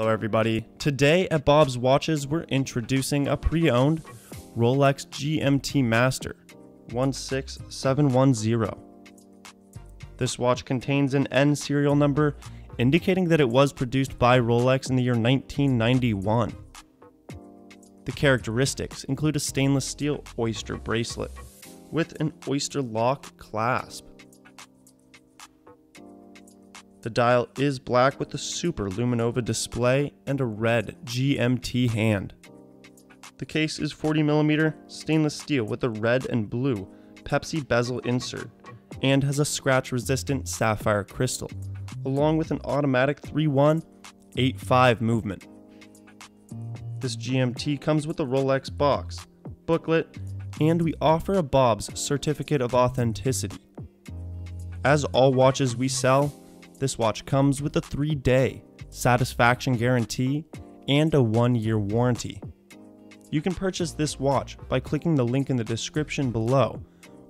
Hello everybody. Today at Bob's Watches we're introducing a pre-owned Rolex GMT Master 16710. This watch contains an N serial number indicating that it was produced by Rolex in the year 1991. The characteristics include a stainless steel oyster bracelet with an oyster lock clasp. The dial is black with a super luminova display and a red GMT hand. The case is 40mm stainless steel with a red and blue Pepsi bezel insert and has a scratch resistant sapphire crystal, along with an automatic 3185 movement. This GMT comes with a Rolex box, booklet, and we offer a Bob's certificate of authenticity. As all watches we sell, this watch comes with a 3 day satisfaction guarantee and a 1 year warranty. You can purchase this watch by clicking the link in the description below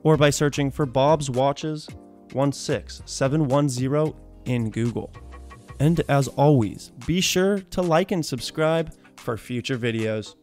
or by searching for Bob's Watches 16710 in Google. And as always, be sure to like and subscribe for future videos.